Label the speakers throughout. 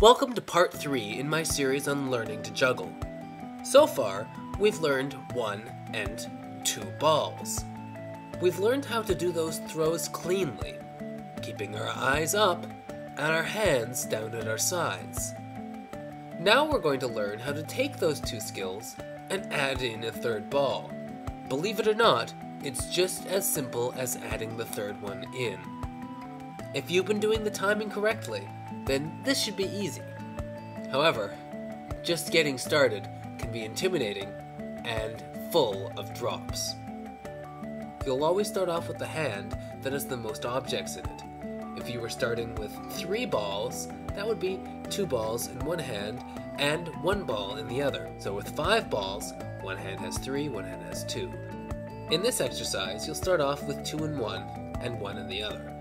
Speaker 1: Welcome to part 3 in my series on learning to juggle. So far, we've learned one and two balls. We've learned how to do those throws cleanly, keeping our eyes up and our hands down at our sides. Now we're going to learn how to take those two skills and add in a third ball. Believe it or not, it's just as simple as adding the third one in. If you've been doing the timing correctly, then this should be easy. However, just getting started can be intimidating and full of drops. You'll always start off with the hand that has the most objects in it. If you were starting with three balls, that would be two balls in one hand and one ball in the other. So with five balls, one hand has three, one hand has two. In this exercise, you'll start off with two in one and one in the other.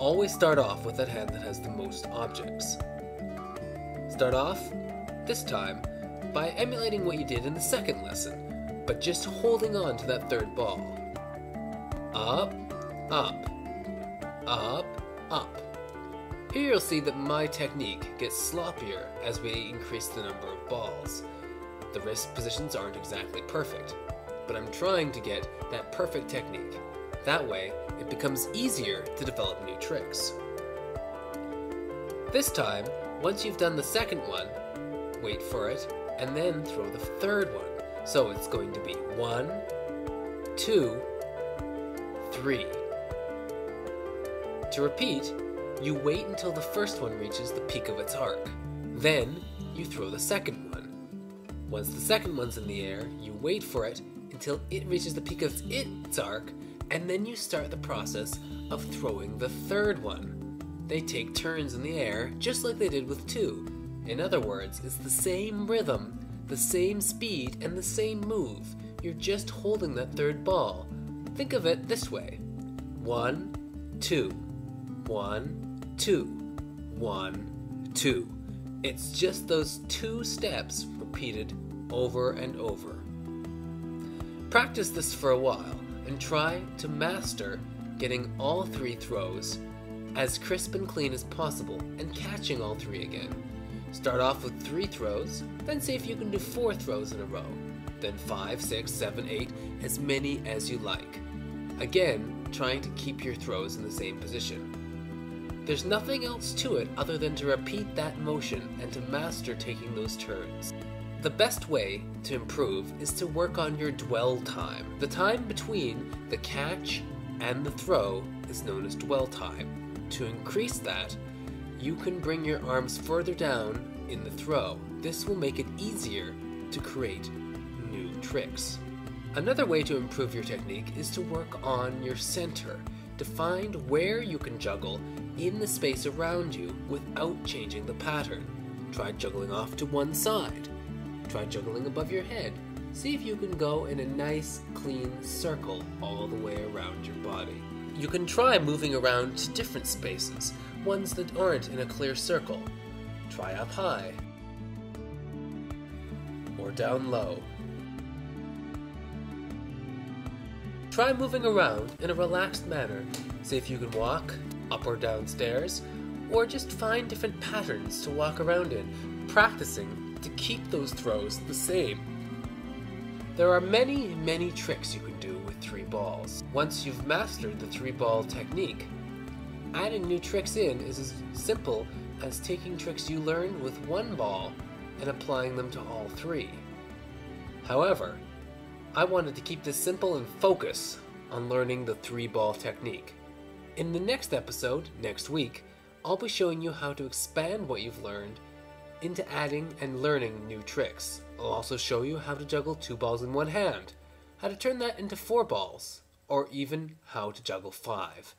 Speaker 1: Always start off with that hand that has the most objects. Start off, this time, by emulating what you did in the second lesson, but just holding on to that third ball. Up, up, up, up. Here you'll see that my technique gets sloppier as we increase the number of balls. The wrist positions aren't exactly perfect, but I'm trying to get that perfect technique. That way, it becomes easier to develop new tricks. This time, once you've done the second one, wait for it, and then throw the third one. So it's going to be one, two, three. To repeat, you wait until the first one reaches the peak of its arc. Then, you throw the second one. Once the second one's in the air, you wait for it until it reaches the peak of its arc, and then you start the process of throwing the third one. They take turns in the air, just like they did with two. In other words, it's the same rhythm, the same speed, and the same move. You're just holding that third ball. Think of it this way one, two, one, two, one, two. It's just those two steps repeated over and over. Practice this for a while and try to master getting all three throws as crisp and clean as possible and catching all three again. Start off with three throws, then see if you can do four throws in a row, then five, six, seven, eight, as many as you like. Again, trying to keep your throws in the same position. There's nothing else to it other than to repeat that motion and to master taking those turns. The best way to improve is to work on your dwell time. The time between the catch and the throw is known as dwell time. To increase that, you can bring your arms further down in the throw. This will make it easier to create new tricks. Another way to improve your technique is to work on your center, to find where you can juggle in the space around you without changing the pattern. Try juggling off to one side. Try juggling above your head. See if you can go in a nice, clean circle all the way around your body. You can try moving around to different spaces, ones that aren't in a clear circle. Try up high or down low. Try moving around in a relaxed manner. See if you can walk up or down stairs, or just find different patterns to walk around in, practicing to keep those throws the same. There are many, many tricks you can do with three balls. Once you've mastered the three ball technique, adding new tricks in is as simple as taking tricks you learned with one ball and applying them to all three. However, I wanted to keep this simple and focus on learning the three ball technique. In the next episode, next week, I'll be showing you how to expand what you've learned into adding and learning new tricks. I'll also show you how to juggle two balls in one hand, how to turn that into four balls, or even how to juggle five.